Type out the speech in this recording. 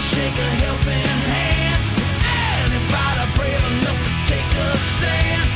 shake a helping hand. Anybody brave enough to take a stand?